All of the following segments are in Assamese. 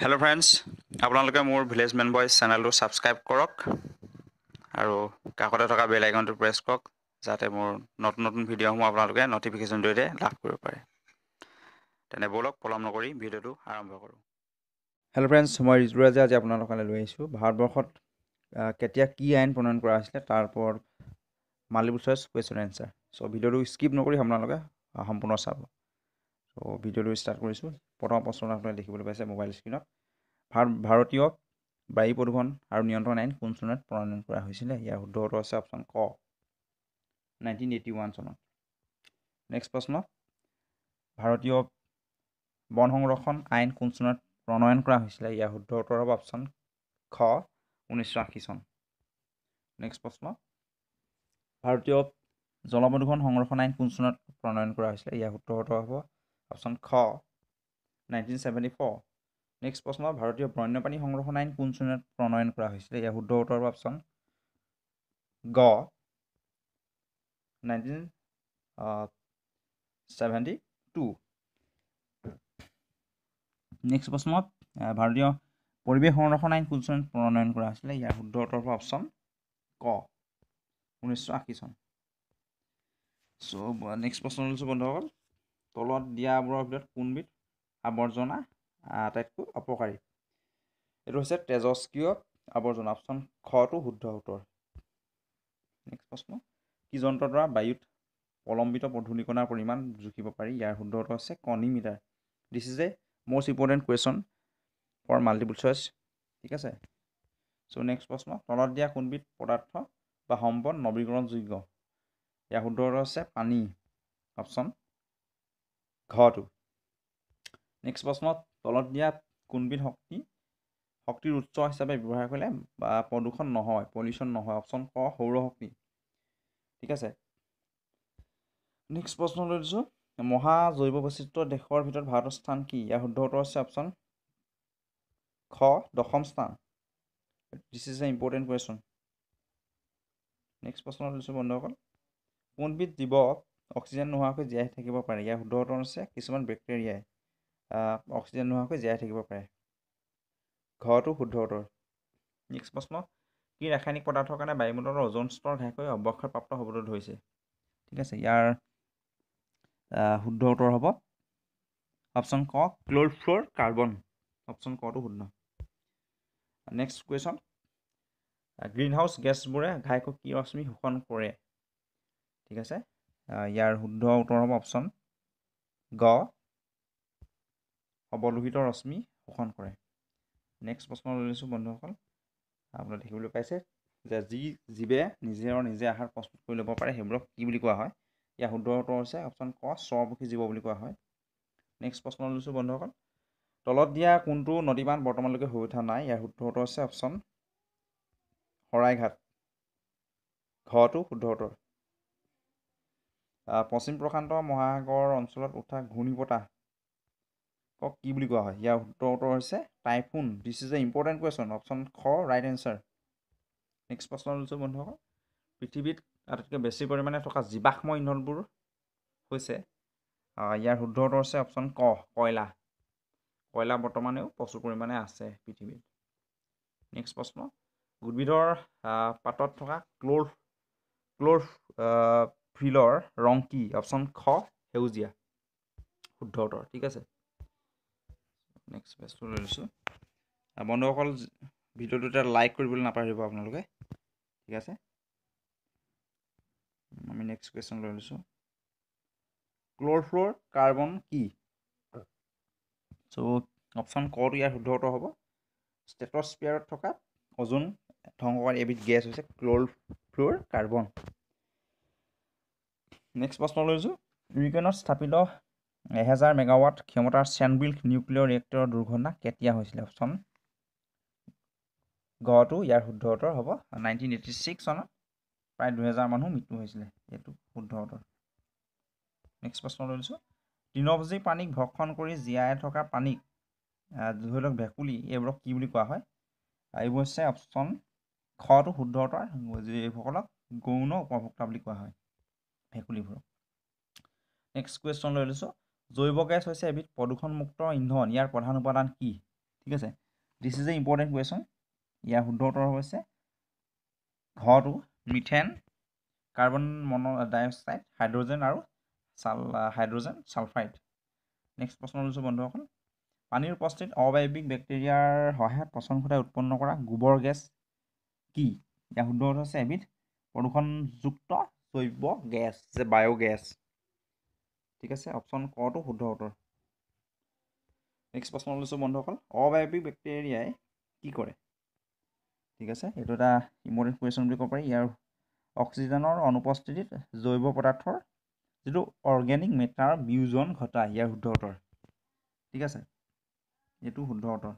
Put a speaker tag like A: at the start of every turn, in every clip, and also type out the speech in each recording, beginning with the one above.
A: হেল্ল' ফ্ৰেণ্ডছ আপোনালোকে মোৰ ভিলেজ মেন বইজ চেনেলটো ছাবস্ক্ৰাইব কৰক আৰু কাষতে থকা বেল আইকনটো প্ৰেছ কৰক যাতে মোৰ নতুন নতুন ভিডিঅ'সমূহ আপোনালোকে ন'টিফিকেশ্যন জৰিয়তে লাভ কৰিব পাৰে। তেনে ব'লক পলম নকৰি ভিডিঅ'টো আৰম্ভ কৰোঁ। হেল্ল' ফ্ৰেণ্ডছ মই ঋতুৰাজে আজি আপোনালোকৰ কাৰণে লৈ আহিছোঁ। ভাৰতবৰ্ষত কেতিয়া কি আইন প্ৰণয়ন কৰা হৈছিলে তাৰ ওপৰত multiple choice question answer so' ভিডিঅ'টো স্কিপ নকৰি আপোনালোকে সম্পূৰ্ণ চাব। চ' ভিডিঅ'টো ষ্টাৰ্ট কৰিছোঁ। প্ৰথম প্ৰশ্নটো আপোনালোকে দেখিবলৈ পাইছে মোবাইল স্ক্ৰীণত ভাৰত ভাৰতীয় বায়ু প্ৰদূষণ আৰু নিয়ন্ত্ৰণ আইন কোন চনত প্ৰণয়ন কৰা হৈছিলে? ইয়াৰ শুদ্ধ উত্তৰ আছে অপশ্যন ক। নাইনটিন এইটি ওৱান চনত। নেক্সট প্ৰশ্ন। ভাৰতীয় বন সংৰক্ষণ আইন কোন চনত প্ৰণয়ন কৰা হৈছিলে? ইয়াৰ শুদ্ধ উত্তৰ হ'ব অপশ্যন খ ঊনৈছশ আশী চন। নেক্সট প্ৰশ্ন। ভাৰতীয় জলপ্ৰদূষণ সংৰক্ষণ আইন কোন চনত প্ৰণয়ন কৰা হৈছিলে? ইয়াৰ শুদ্ধ উত্তৰ হ'ব অপশ্যন খ। নাইনটিন ছেভেণ্টি ফ'ৰ নেক্সট প্ৰশ্ন ভাৰতীয় বন্যপ্ৰাণী সংৰক্ষণ আইন কোন চনত প্ৰণয়ন কৰা হৈছিলে? ইয়াৰ শুদ্ধ উত্তৰ অপশ্যন গ। নাইনটিন ছেভেণ্টি টু নেক্সট প্ৰশ্ন ভাৰতীয় পৰিৱেশ সংৰক্ষণ আইন কোন চনত প্ৰণয়ন কৰা হৈছিলে? ইয়াৰ শুদ্ধ উত্তৰ অপশ্যন ক। ঊনৈছশ আশী চন। চ' নেক্সট প্ৰশ্ন লৈছোঁ বন্ধুসকল। তলত দিয়াবোৰৰ ভিতৰত কোনবিধ? আৱৰ্জনা আটাইতকৈ অপকাৰী। এইটো হৈছে তেজস্ক্ৰিয় আৱৰ্জনা অপশ্যন খটো শুদ্ধ উত্তৰ। নেক্সট প্ৰশ্ন কি যন্ত্ৰৰ দ্বাৰা বায়ুত প্ৰলম্বিত ধূলিকণাৰ পৰিমাণ জুখিব পাৰি? ইয়াৰ শুদ্ধ উত্তৰ হৈছে কণিমিটাৰ। This is a most important question for multiple choice ঠিক আছে? চ' নেক্সট প্ৰশ্ন তলত দিয়া কোনবিধ পদাৰ্থ বা সম্পদ নৱীকৰণযোগ্য? ইয়াৰ শুদ্ধ উত্তৰ হৈছে পানী অপশ্যন ঘটো। নেক্সট প্ৰশ্ন তলত দিয়া কোনবিধ শক্তি? শক্তিৰ উৎস হিচাপে ব্যৱহাৰ কৰিলে বা প্ৰদূষণ নহয় পলিউশ্যন নহয় অপশ্যন ক সৌৰশক্তি ঠিক আছে? নেক্সট প্ৰশ্ন লৈ দিছোঁ মহা জৈৱ বৈচিত্ৰ দেশৰ ভিতৰত ভাৰতৰ স্থান কি? ইয়াৰ শুদ্ধ উত্তৰ হৈছে অপশ্যন খ দশম স্থান। This is a important question next প্ৰশ্ন লৈছোঁ বন্ধুসকল। কোনবিধ জীৱ অক্সিজেন নোহোৱাকৈ জীয়াই থাকিব পাৰে? ইয়াৰ শুদ্ধ উত্তৰ হৈছে কিছুমান বেক্টেৰিয়াই। অক্সিজেন নোহোৱাকৈ জীয়াই থাকিব পাৰে। ঘৰটো শুদ্ধ উত্তৰ। নেক্সট প্ৰশ্ন কি ৰাসায়নিক পদাৰ্থৰ কাৰণে বায়ুমণ্ডলৰ ওজন স্তৰ ঘাইকৈ অৱক্ষয়প্ৰাপ্ত হ'বলৈ ধৰিছে? ঠিক আছে ইয়াৰ শুদ্ধ উত্তৰ হ'ব। অপশ্যন ক ক্ল'ৰফ্ল'ৰ কাৰ্বন অপশ্যন কটো শুদ্ধ? নেক্সট কুৱেশ্যন গ্ৰীণ হাউচ গেছবোৰে ঘাইকৈ কি ৰশ্মি শোষণ কৰে? ঠিক আছে ইয়াৰ শুদ্ধ উত্তৰ হ'ব অপশ্যন গ। অৱলোহিত ৰশ্মি শোষণ কৰে। নেক্সট প্ৰশ্ন লৈ লৈছোঁ বন্ধুসকল। আপোনালোকে দেখিবলৈ পাইছে যে যি জীৱে নিজে আৰু নিজে আহাৰ প্ৰস্তুত কৰি ল'ব পাৰে সেইবোৰক কি বুলি কোৱা হয়? ইয়াৰ শুদ্ধ উত্তৰ হৈছে অপশ্যন ক স্বৰমুখী জীৱ বুলি কোৱা হয়। নেক্সট প্ৰশ্ন লৈছোঁ বন্ধুসকল। তলত দিয়া কোনটো নদীবান্ধ বৰ্তমানলৈকে হৈ উঠা নাই? ইয়াৰ শুদ্ধ উত্তৰ হৈছে অপশ্যন শৰাইঘাট। ঘটো শুদ্ধ উত্তৰ। পশ্চিম প্ৰশান্ত মহাসাগৰ অঞ্চলত উঠা ঘূৰ্ণীবতাহ কক কি বুলি কোৱা হয়? ইয়াৰ শুদ্ধ উত্তৰ হৈছে typhoon. This is a important question option খ ৰাইট এনচাৰ নেক্সট প্ৰশ্ন লৈছোঁ বন্ধুসকল। পৃথিৱীত আটাইতকৈ বেছি পৰিমাণে থকা জীৱাশ্ম ইন্ধনবোৰ হৈছে ইয়াৰ শুদ্ধ উত্তৰ হৈছে অপশ্যন ক কয়লা। কয়লা বৰ্তমানেও প্ৰচুৰ পৰিমাণে আছে পৃথিৱীত। নেক্সট প্ৰশ্ন উদ্ভিদৰ পাতত থকা ক্ল'ৰ ক্ল'ৰ ফিলৰ ৰং কি? অপশ্যন খ সেউজীয়া। শুদ্ধ উত্তৰ ঠিক আছে? নেক্সট পেজটো লৈ লৈছোঁ। বন্ধুসকল ভিডিঅ'টো এটা লাইক কৰিবলৈ নাপাহৰিব আপোনালোকে। ঠিক আছে? আমি নেক্সট কুৱেশ্যন লৈ লৈছোঁ। ক্ল'ৰফ্ল'ৰ কাৰ্বন কি? চ' অপশ্যন কটো ইয়াৰ শুদ্ধ হ'ব? ষ্টেটছফিয়াৰত থকা অজোন ধ্বংসকাৰী এবিধ গেছ হৈছে ক্ল'ৰফ্ল'ৰ কাৰ্বন নেক্সট প্ৰশ্ন লৈছোঁ। ইউক্ৰেইনত স্থাপিত এহেজাৰ মেগাৱাট ক্ষমতাৰ চেনবিল্ড নিউক্লিয়াৰ ৰিয়েক্টৰৰ দুৰ্ঘটনা কেতিয়া হৈছিলে অপশ্যন গটো ইয়াৰ শুদ্ধ উত্তৰ হ'ব। নাইনটিন এইটি ছিক্স চনত প্ৰায় দুহেজাৰ মানুহ মৃত্যু হৈছিলে এইটো শুদ্ধ উত্তৰ। নেক্সট প্ৰশ্ন লৈছোঁ। তৃণভোজী প্ৰাণীক ভক্ষণ কৰি জীয়াই থকা আহ, ধৰি লওক ভেকুলী এইবোৰক কি বুলি কোৱা হয়? এইবোৰ হৈছে অপশ্যন খটো শুদ্ধ উত্তৰ যিসকলক গৌণ উপভোক্তা বুলি কোৱা হয় ভেকুলীবোৰক। নেক্সট কুৱেশ্যন লৈ লৈছোঁ। জৈৱ গেছ হৈছে এবিধ প্ৰদূষণমুক্ত ইন্ধন। ইয়াৰ প্ৰধান উপাদান কি? ঠিক আছে। This is a important question ইয়াৰ শুদ্ধ উত্তৰ হৈছে ঘৰটো methane carbon mono dioxide hydrogen আৰু চাল হাইড্ৰজেন ছালফাইড নেক্সট প্ৰশ্ন লৈছোঁ বন্ধুসকল পানীৰ উপস্থিত অবায়ৱিক বেক্টেৰিয়াৰ সহায়ত পচন ঘটাই উৎপন্ন কৰা গোবৰ গেছ কি? ইয়াৰ শুদ্ধ উত্তৰ হৈছে এবিধ প্ৰদূষণযুক্ত জৈৱ গেছ যে বায়'গেছ। ঠিক আছে অপশ্যন কটো শুদ্ধ উত্তৰ। নেক্সট প্ৰশ্ন লৈছোঁ বন্ধুসকল অবায়ৱিক বেক্টেৰিয়াই কি কৰে? ঠিক আছে এইটো এটা ইম্পৰ্টেণ্ট কুৱেশ্যন বুলি ক'ব পাৰি। ইয়াৰ অক্সিজেনৰ অনুপস্থিতিত জৈৱ পদাৰ্থৰ যিটো অৰ্গেনিক মেটাৰ বিউজন ঘটায় ইয়াৰ শুদ্ধ উত্তৰ। ঠিক আছে এইটো শুদ্ধ উত্তৰ।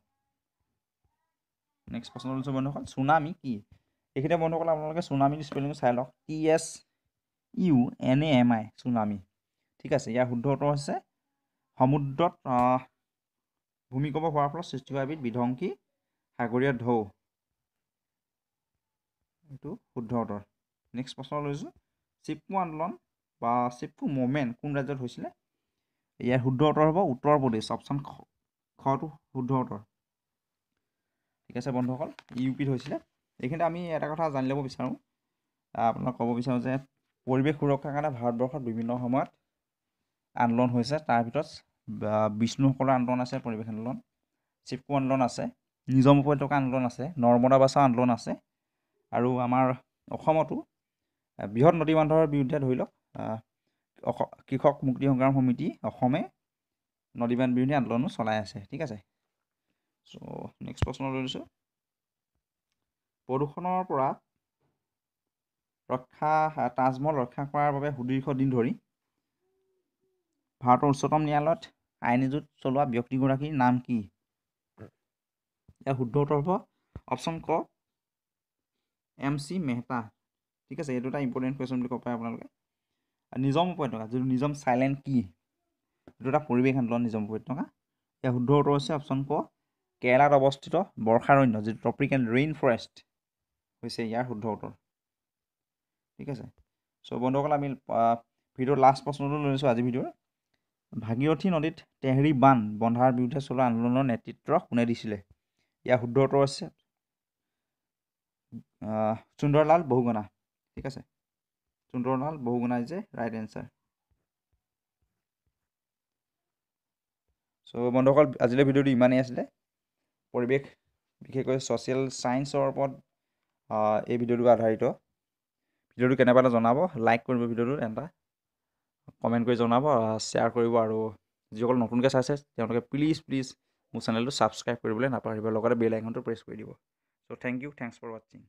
A: নেক্সট প্ৰশ্ন লৈছোঁ বন্ধুসকল চুনামি কি? এইখিনিতে বন্ধুসকল আপোনালোকে চুনামিৰ স্পেলিংটো চাই লওক T S U N A M I tsunami ঠিক আছে ইয়াৰ শুদ্ধ উত্তৰ হৈছে সমুদ্ৰত ভূমিকম্প হোৱাৰ ফলত সৃষ্টি হোৱা এবিধ বিধ্বংসী সাগৰীয় ঢৌ। এইটো শুদ্ধ উত্তৰ। নেক্সট প্ৰশ্ন লৈছোঁ চিপকু আন্দোলন বা চিপকু মুভমেণ্ট কোন ৰাজ্যত হৈছিলে? ইয়াৰ শুদ্ধ উত্তৰ হ'ব উত্তৰ প্ৰদেশ। অপশ্যন খটো শুদ্ধ উত্তৰ। ঠিক আছে বন্ধুসকল ইউ পিত হৈছিলে। এইখিনিতে আমি এটা কথা জানি ল'ব বিচাৰোঁ। আপোনাক ক'ব বিচাৰোঁ যে পৰিৱেশ সুৰক্ষাৰ কাৰণে ভাৰতবৰ্ষত বিভিন্ন সময়ত আন্দোলন হৈছে তাৰ ভিতৰত বিষ্ণুসকলৰ আন্দোলন আছে পৰিৱেশ আন্দোলন চিপকু আন্দোলন আছে নিজম উপত্যকা আন্দোলন আছে নৰ্মদা বাচাও আন্দোলন আছে আৰু আমাৰ অসমতো বৃহৎ নদী বান্ধৰ বিৰুদ্ধে ধৰি লওক কৃষক মুক্তি সংগ্ৰাম সমিতি অসমে নদী বান্ধ বিৰোধী আন্দোলনো চলাই আছে ঠিক আছে? চ' নেক্সট প্ৰশ্ন লৈ লৈছোঁ। প্ৰদূষণৰ পৰা ৰক্ষা তাজমহল ৰক্ষা কৰাৰ বাবে সুদীৰ্ঘ দিন ধৰি ভাৰতৰ উচ্চতম ন্যায়ালয়ত আইন নিযুত চলোৱা ব্যক্তিগৰাকীৰ নাম কি? ইয়াৰ শুদ্ধ উত্তৰ হ'ব অপশ্যন ক। M C Mehta. ঠিক আছে এইটো এটা ইম্পৰ্টেণ্ট কুৱেশ্যন বুলি ক'ব পাৰে আপোনালোকে। নিজম উপত্যকা যিটো নিজম চাইলেণ্ট কি এইটো এটা পৰিৱেশ আন্দোলন নিজম উপত্যকা। ইয়াৰ শুদ্ধ উত্তৰ হৈছে অপশ্যন ক। কেৰেলাত অৱস্থিত বৰ্ষাৰণ্য যিটো ট্ৰপিকেল ৰেইন ফৰেষ্ট হৈছে ইয়াৰ শুদ্ধ উত্তৰ। ঠিক আছে। চ' বন্ধুসকল আমি ভিডিঅ'ৰ লাষ্ট প্ৰশ্নটো লৈ লৈছোঁ আজি ভিডিঅ'ৰ। ভাগীৰথী নদীত তেহৰী বান বন্ধাৰ বিৰুদ্ধে চলোৱা আন্দোলনৰ নেতৃত্ব কোনে দিছিলে? ইয়াৰ শুদ্ধ উত্তৰ হৈছে সুন্দৰলাল বহুগুণা। ঠিক আছে? Sunderlal is a right answer so' বন্ধুসকল আজিলৈ ভিডিঅ'টো ইমানেই আছিলে। পৰিৱেশ বিশেষকৈ ছ'চিয়েল ছায়েন্সৰ ওপৰত এই ভিডিঅ'টো আধাৰিত। ভিডিঅ'টো কেনেবা এটা জনাব লাইক কৰিব ভিডিঅ'টো এটা। কমেণ্ট কৰি জনাব শ্বেয়াৰ কৰিব আৰু যিসকল নতুনকৈ চাইছে তেওঁলোকে প্লিজ প্লিজ মোৰ চেনেলটো ছাবস্ক্ৰাইব কৰিবলৈ নাপাহৰিব লগতে বেল আইকনটো প্ৰেছ কৰি দিব। So' thank you thanks for ৱাচিং